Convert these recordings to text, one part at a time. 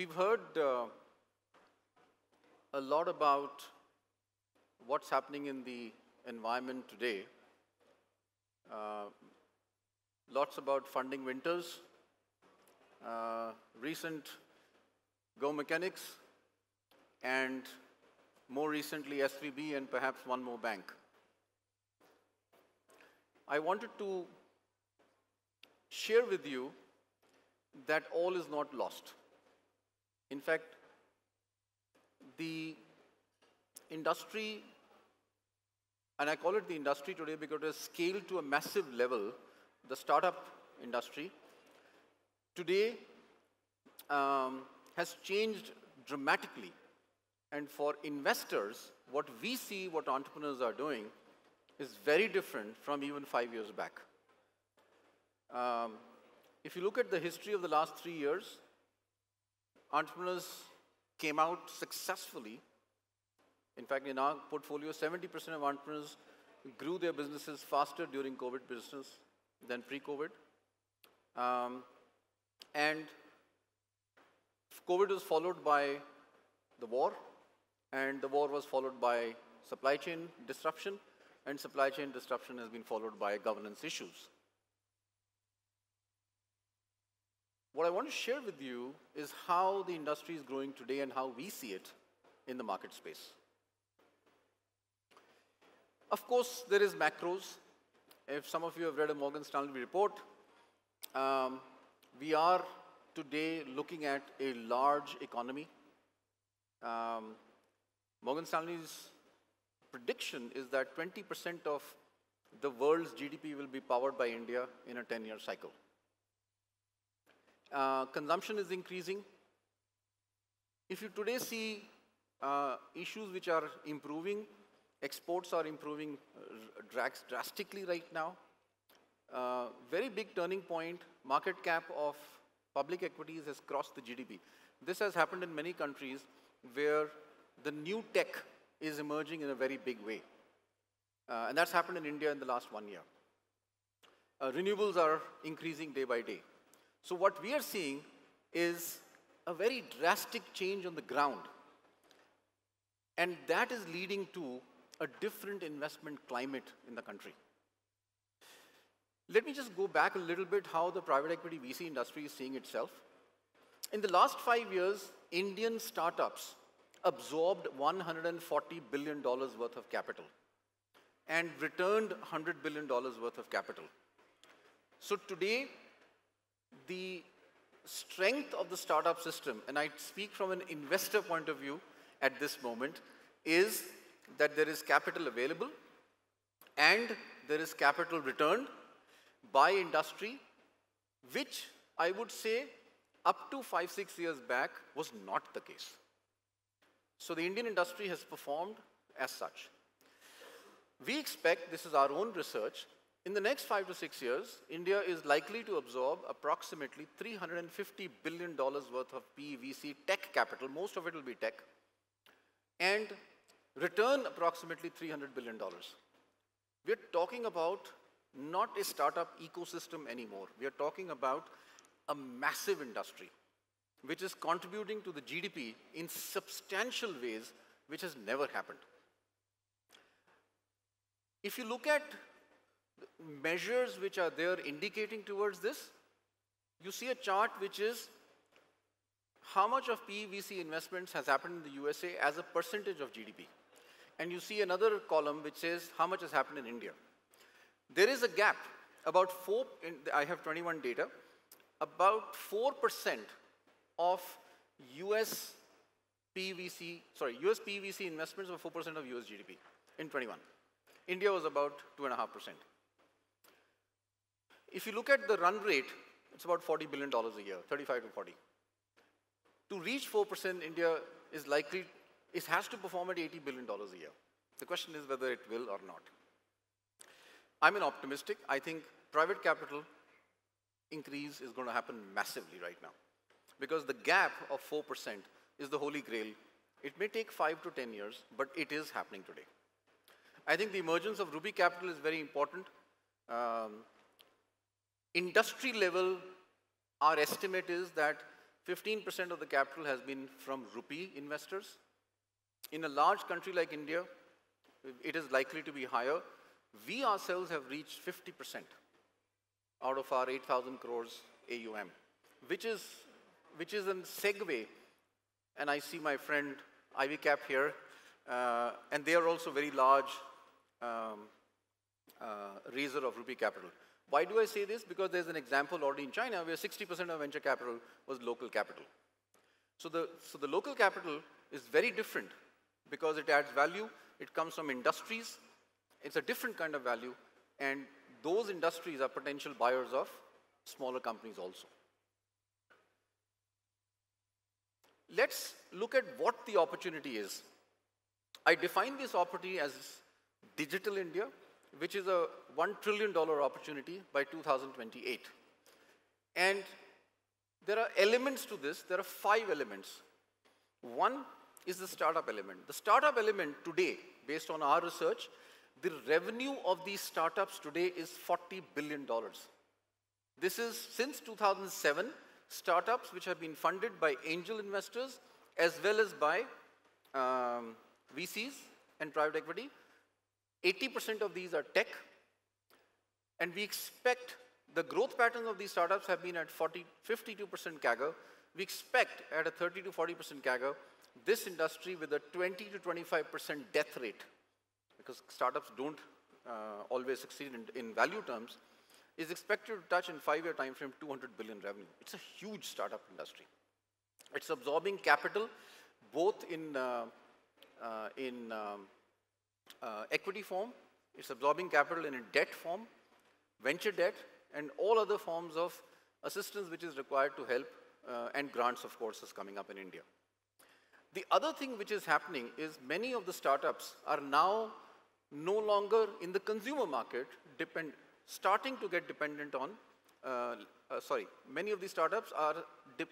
We've heard uh, a lot about what's happening in the environment today. Uh, lots about funding winters, uh, recent GoMechanics, and more recently SVB and perhaps one more bank. I wanted to share with you that all is not lost. In fact, the industry, and I call it the industry today because it has scaled to a massive level, the startup industry, today um, has changed dramatically. And for investors, what we see what entrepreneurs are doing is very different from even five years back. Um, if you look at the history of the last three years, entrepreneurs came out successfully. In fact, in our portfolio, 70% of entrepreneurs grew their businesses faster during COVID business than pre-COVID. Um, and COVID was followed by the war, and the war was followed by supply chain disruption, and supply chain disruption has been followed by governance issues. What I want to share with you is how the industry is growing today and how we see it in the market space. Of course, there is macros. If some of you have read a Morgan Stanley report, um, we are today looking at a large economy. Um, Morgan Stanley's prediction is that 20% of the world's GDP will be powered by India in a 10-year cycle. Uh, consumption is increasing. If you today see uh, issues which are improving, exports are improving uh, drastically right now. Uh, very big turning point, market cap of public equities has crossed the GDP. This has happened in many countries where the new tech is emerging in a very big way. Uh, and that's happened in India in the last one year. Uh, renewables are increasing day by day. So what we are seeing is a very drastic change on the ground. And that is leading to a different investment climate in the country. Let me just go back a little bit how the private equity VC industry is seeing itself. In the last five years, Indian startups absorbed $140 billion worth of capital and returned $100 billion worth of capital. So today, the strength of the startup system, and I speak from an investor point of view at this moment, is that there is capital available and there is capital returned by industry, which I would say up to five, six years back was not the case. So the Indian industry has performed as such. We expect, this is our own research, in the next five to six years, India is likely to absorb approximately $350 billion worth of PVC tech capital, most of it will be tech, and return approximately $300 billion. We're talking about not a startup ecosystem anymore. We are talking about a massive industry which is contributing to the GDP in substantial ways which has never happened. If you look at measures which are there indicating towards this, you see a chart which is how much of PVC investments has happened in the USA as a percentage of GDP. And you see another column which says how much has happened in India. There is a gap, about four, in, I have 21 data, about 4% of US PVC, sorry, US PVC investments were 4% of US GDP in 21. India was about 2.5%. If you look at the run rate, it's about $40 billion a year, 35 to 40. To reach 4%, India is likely, it has to perform at $80 billion a year. The question is whether it will or not. I'm an optimistic. I think private capital increase is going to happen massively right now. Because the gap of 4% is the holy grail. It may take 5 to 10 years, but it is happening today. I think the emergence of Rupee Capital is very important. Um, industry level, our estimate is that 15% of the capital has been from rupee investors. In a large country like India, it is likely to be higher. We ourselves have reached 50% out of our 8,000 crores AUM, which is, which is a segue. And I see my friend IvyCap here, uh, and they are also very large um, uh, raiser of rupee capital. Why do I say this? Because there's an example already in China where 60% of venture capital was local capital. So the, so the local capital is very different because it adds value, it comes from industries, it's a different kind of value, and those industries are potential buyers of smaller companies also. Let's look at what the opportunity is. I define this opportunity as digital India, which is a $1 trillion opportunity by 2028. And there are elements to this. There are five elements. One is the startup element. The startup element today, based on our research, the revenue of these startups today is $40 billion. This is since 2007, startups which have been funded by angel investors as well as by um, VCs and private equity. 80% of these are tech. And we expect the growth patterns of these startups have been at 40, 52% CAGR. We expect at a 30 to 40% CAGR, this industry with a 20 to 25% death rate because startups don't uh, always succeed in, in, value terms, is expected to touch in five-year time frame 200 billion revenue. It's a huge startup industry. It's absorbing capital both in, uh, uh, in um, uh, equity form, it's absorbing capital in a debt form, venture debt, and all other forms of assistance which is required to help, uh, and grants, of course, is coming up in India. The other thing which is happening is many of the startups are now no longer in the consumer market, depend, starting to get dependent on, uh, uh, sorry, many of these startups are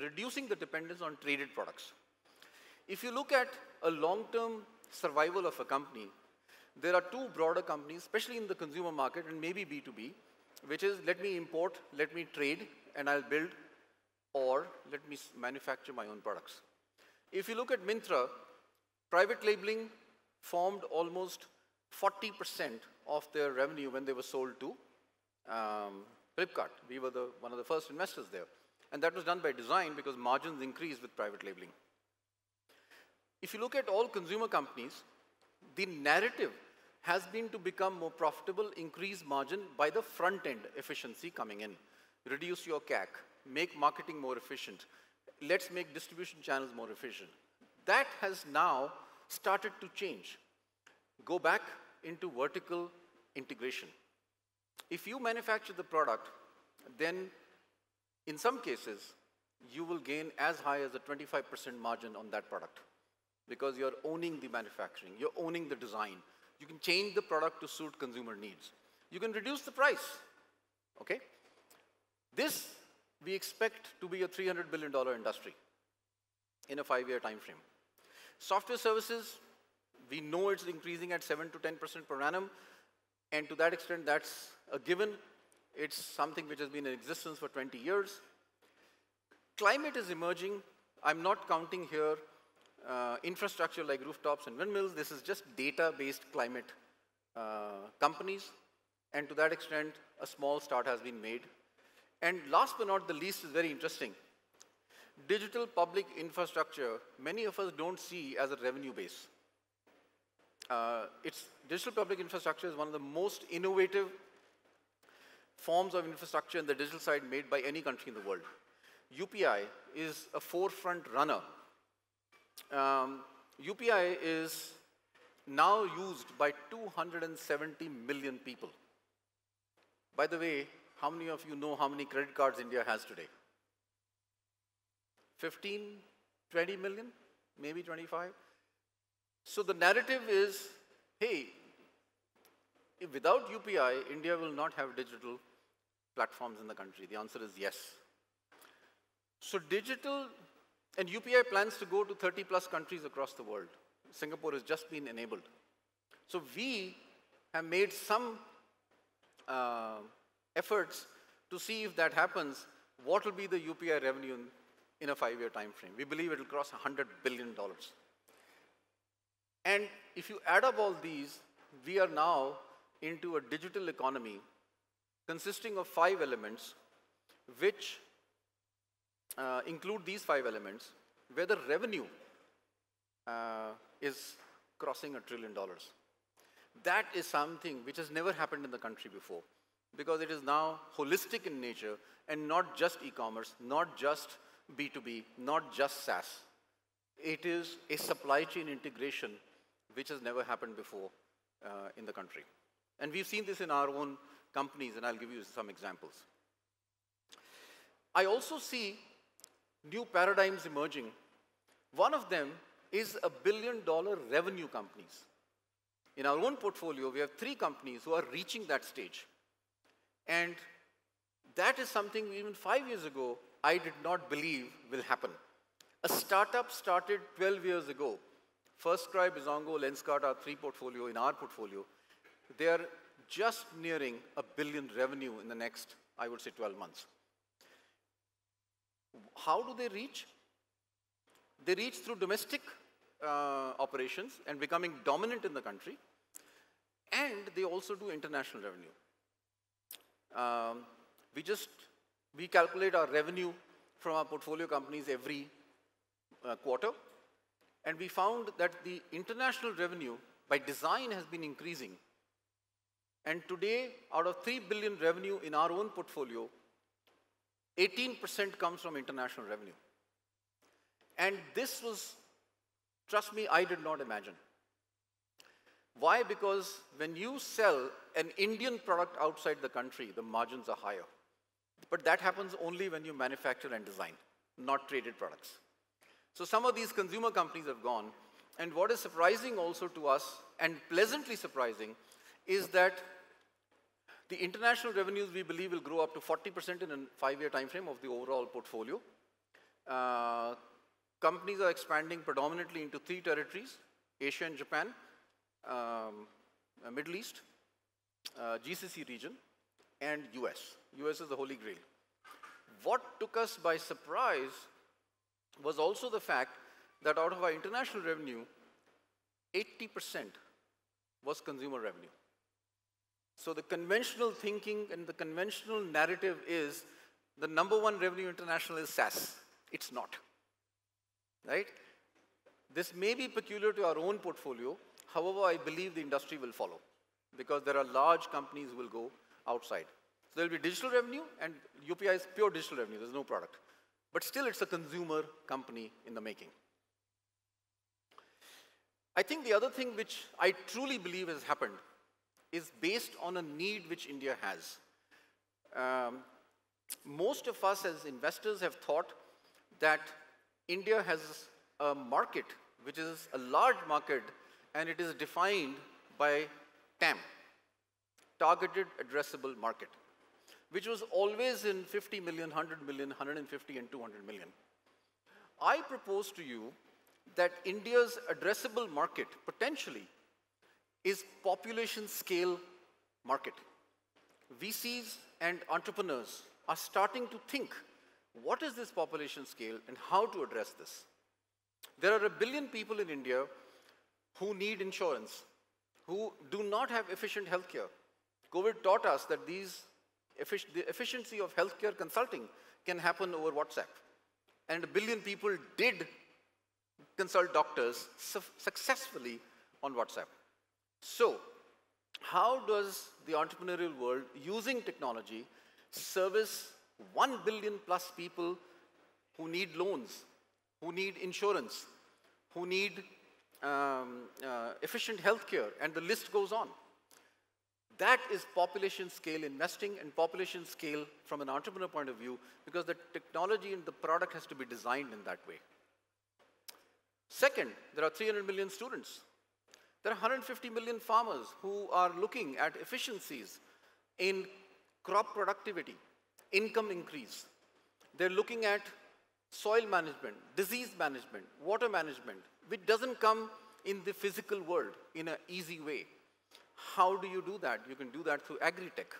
reducing the dependence on traded products. If you look at a long-term survival of a company, there are two broader companies, especially in the consumer market and maybe B2B, which is let me import, let me trade, and I'll build, or let me manufacture my own products. If you look at Myntra, private labeling formed almost 40% of their revenue when they were sold to um, Flipkart. We were the, one of the first investors there. And that was done by design because margins increased with private labeling. If you look at all consumer companies, the narrative has been to become more profitable, increase margin by the front end efficiency coming in. Reduce your CAC, make marketing more efficient. Let's make distribution channels more efficient. That has now started to change. Go back into vertical integration. If you manufacture the product, then in some cases, you will gain as high as a 25% margin on that product because you're owning the manufacturing, you're owning the design. You can change the product to suit consumer needs. You can reduce the price, okay? This we expect to be a $300 billion industry in a five-year time frame. Software services, we know it's increasing at 7 to 10% per annum, and to that extent, that's a given. It's something which has been in existence for 20 years. Climate is emerging. I'm not counting here uh, infrastructure like rooftops and windmills. This is just data-based climate uh, companies. And to that extent, a small start has been made. And last but not the least is very interesting. Digital public infrastructure, many of us don't see as a revenue base. Uh, it's, digital public infrastructure is one of the most innovative forms of infrastructure in the digital side made by any country in the world. UPI is a forefront runner um, UPI is now used by 270 million people. By the way, how many of you know how many credit cards India has today? 15, 20 million, maybe 25? So the narrative is, hey, without UPI, India will not have digital platforms in the country. The answer is yes. So digital and UPI plans to go to 30 plus countries across the world. Singapore has just been enabled. So we have made some uh, efforts to see if that happens, what will be the UPI revenue in in a five-year time frame. We believe it will cross $100 billion. And if you add up all these, we are now into a digital economy consisting of five elements, which uh, include these five elements, where the revenue uh, is crossing a trillion dollars. That is something which has never happened in the country before because it is now holistic in nature and not just e-commerce, not just B2B, not just SaaS. It is a supply chain integration which has never happened before uh, in the country. And we've seen this in our own companies, and I'll give you some examples. I also see new paradigms emerging. One of them is a billion dollar revenue companies. In our own portfolio, we have three companies who are reaching that stage. And that is something even five years ago, I did not believe will happen. A startup started 12 years ago. FirstCry, Bizongo, Lenskart are three portfolio in our portfolio. They are just nearing a billion revenue in the next, I would say, 12 months. How do they reach? They reach through domestic uh, operations and becoming dominant in the country. And they also do international revenue. Um, we just, we calculate our revenue from our portfolio companies every uh, quarter. And we found that the international revenue by design has been increasing. And today, out of 3 billion revenue in our own portfolio, 18% comes from international revenue. And this was, trust me, I did not imagine. Why? Because when you sell an Indian product outside the country, the margins are higher. But that happens only when you manufacture and design, not traded products. So some of these consumer companies have gone. And what is surprising also to us, and pleasantly surprising, is that the international revenues we believe will grow up to 40% in a five-year time frame of the overall portfolio. Uh, companies are expanding predominantly into three territories, Asia and Japan, um, uh, Middle East, uh, GCC region, and US. US is the holy grail. What took us by surprise was also the fact that out of our international revenue, 80% was consumer revenue. So the conventional thinking and the conventional narrative is the number one revenue international is SaaS. It's not. Right? This may be peculiar to our own portfolio. However, I believe the industry will follow because there are large companies will go outside. So there will be digital revenue and UPI is pure digital revenue. There's no product. But still, it's a consumer company in the making. I think the other thing which I truly believe has happened is based on a need which India has. Um, most of us as investors have thought that India has a market, which is a large market, and it is defined by TAM, Targeted Addressable Market which was always in 50 million, 100 million, 150 and 200 million. I propose to you that India's addressable market potentially is population scale market. VCs and entrepreneurs are starting to think, what is this population scale and how to address this? There are a billion people in India who need insurance, who do not have efficient healthcare. COVID taught us that these the efficiency of healthcare consulting can happen over WhatsApp. And a billion people did consult doctors su successfully on WhatsApp. So, how does the entrepreneurial world, using technology, service 1 billion plus people who need loans, who need insurance, who need um, uh, efficient healthcare, and the list goes on. That is population scale investing and population scale from an entrepreneur point of view because the technology and the product has to be designed in that way. Second, there are 300 million students. There are 150 million farmers who are looking at efficiencies in crop productivity, income increase. They're looking at soil management, disease management, water management, which doesn't come in the physical world in an easy way. How do you do that? You can do that through agri-tech.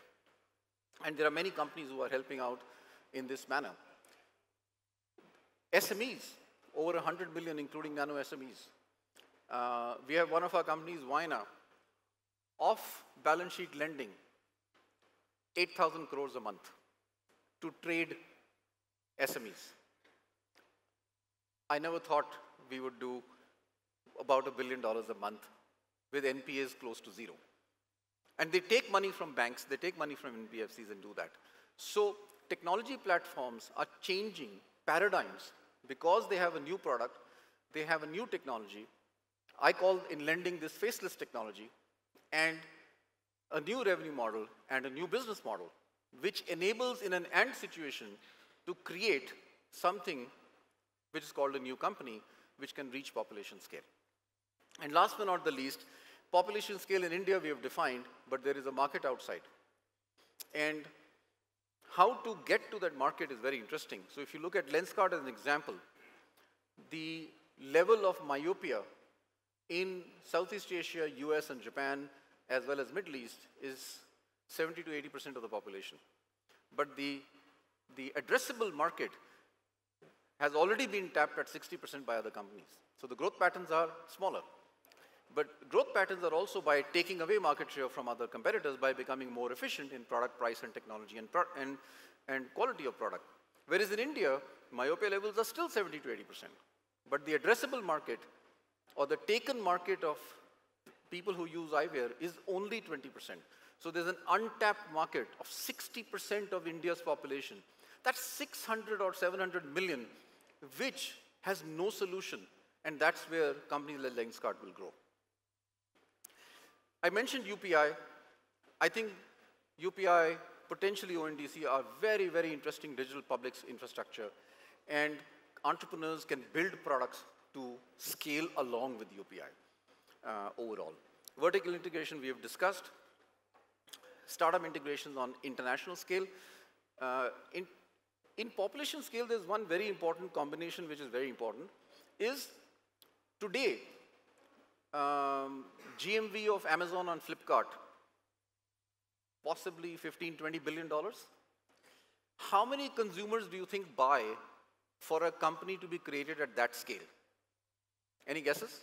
And there are many companies who are helping out in this manner. SMEs, over 100 million, including nano SMEs. Uh, we have one of our companies, Vayana, off balance sheet lending, 8,000 crores a month to trade SMEs. I never thought we would do about a billion dollars a month with NPAs close to zero. And they take money from banks, they take money from NBFCs and do that. So technology platforms are changing paradigms because they have a new product, they have a new technology. I call in lending this faceless technology and a new revenue model and a new business model, which enables in an and situation to create something which is called a new company, which can reach population scale. And last but not the least, population scale in India we have defined, but there is a market outside. And how to get to that market is very interesting. So if you look at Lenskart as an example, the level of myopia in Southeast Asia, US and Japan, as well as Middle East, is 70 to 80% of the population. But the, the addressable market has already been tapped at 60% by other companies. So the growth patterns are smaller. But growth patterns are also by taking away market share from other competitors by becoming more efficient in product price and technology and, and, and quality of product. Whereas in India, myopia levels are still 70 to 80%. But the addressable market or the taken market of people who use eyewear is only 20%. So there's an untapped market of 60% of India's population. That's 600 or 700 million, which has no solution. And that's where companies like Lenskart will grow. I mentioned UPI. I think UPI, potentially ONDC, are very, very interesting digital public infrastructure. And entrepreneurs can build products to scale along with UPI uh, overall. Vertical integration we have discussed. Startup integrations on international scale. Uh, in, in population scale, there's one very important combination which is very important, is today, um, GMV of Amazon on Flipkart, possibly 15, 20 billion dollars. How many consumers do you think buy for a company to be created at that scale? Any guesses?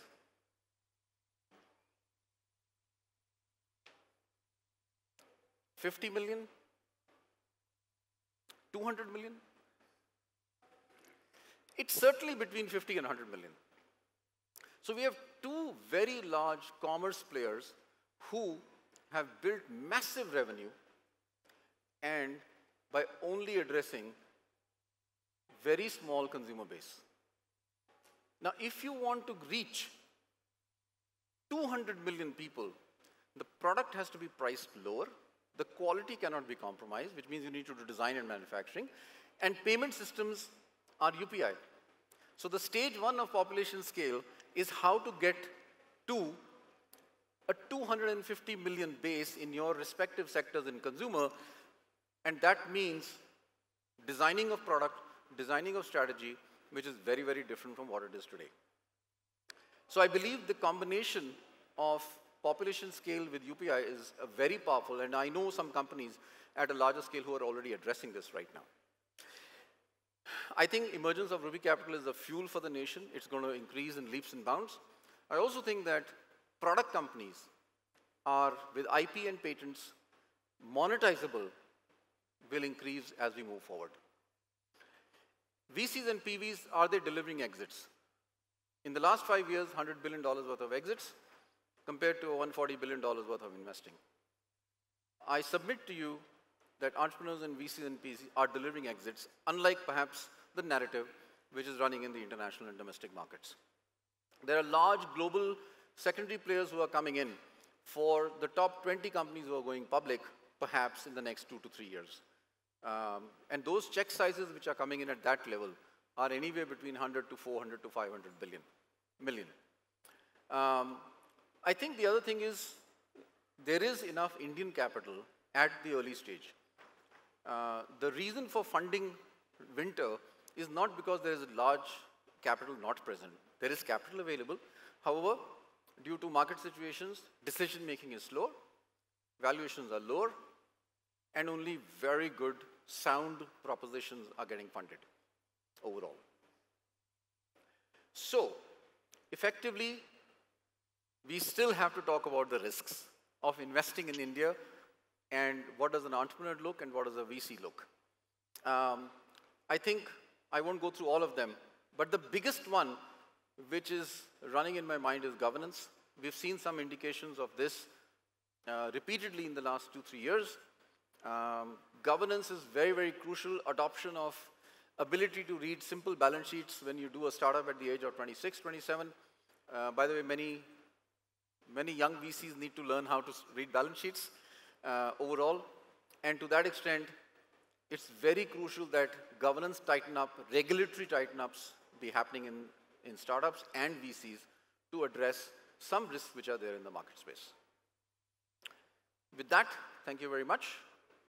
Fifty million? Two hundred million? It's certainly between 50 and 100 million. So we have two very large commerce players who have built massive revenue and by only addressing very small consumer base. Now, if you want to reach 200 million people, the product has to be priced lower, the quality cannot be compromised, which means you need to do design and manufacturing, and payment systems are UPI. So the stage one of population scale is how to get to a 250 million base in your respective sectors in consumer, and that means designing of product, designing of strategy, which is very, very different from what it is today. So I believe the combination of population scale with UPI is very powerful, and I know some companies at a larger scale who are already addressing this right now. I think emergence of Rupee Capital is a fuel for the nation. It's going to increase in leaps and bounds. I also think that product companies are, with IP and patents, monetizable will increase as we move forward. VCs and PVs, are they delivering exits? In the last five years, $100 billion worth of exits compared to $140 billion worth of investing. I submit to you that entrepreneurs and VCs and PVs are delivering exits, unlike perhaps the narrative which is running in the international and domestic markets. There are large global secondary players who are coming in for the top 20 companies who are going public, perhaps in the next two to three years. Um, and those check sizes which are coming in at that level are anywhere between 100 to 400 to 500 billion, million. Um, I think the other thing is there is enough Indian capital at the early stage. Uh, the reason for funding Winter is not because there is a large capital not present. There is capital available. However, due to market situations, decision making is slow, valuations are lower, and only very good, sound propositions are getting funded overall. So, effectively, we still have to talk about the risks of investing in India and what does an entrepreneur look and what does a VC look. Um, I think I won't go through all of them, but the biggest one which is running in my mind is governance. We've seen some indications of this uh, repeatedly in the last two, three years. Um, governance is very, very crucial. Adoption of ability to read simple balance sheets when you do a startup at the age of 26, 27. Uh, by the way, many, many young VCs need to learn how to read balance sheets uh, overall. And to that extent, it's very crucial that governance tighten up, regulatory tighten ups be happening in, in startups and VCs to address some risks which are there in the market space. With that, thank you very much.